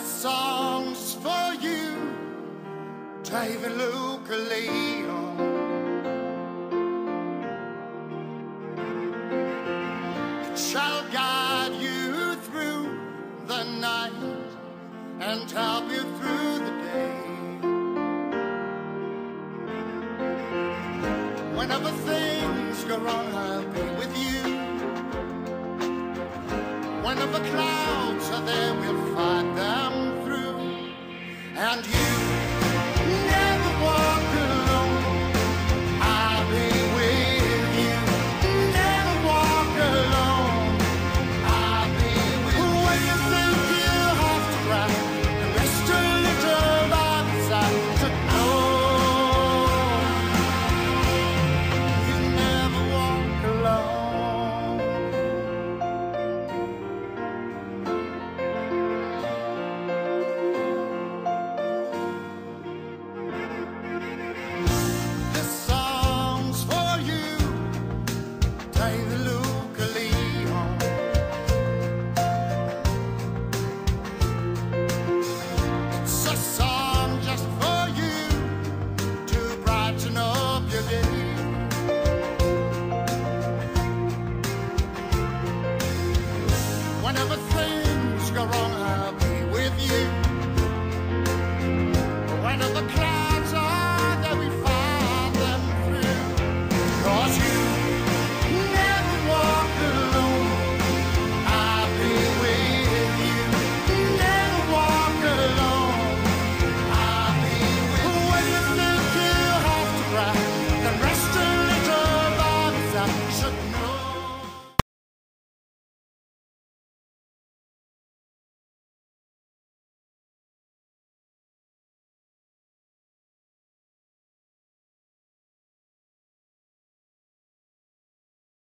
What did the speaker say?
songs for you, David Luke Leon. It shall guide you through the night and help you through the day. Whenever things go wrong, I'll be with you. Whenever clouds are there, we'll fight them through. And you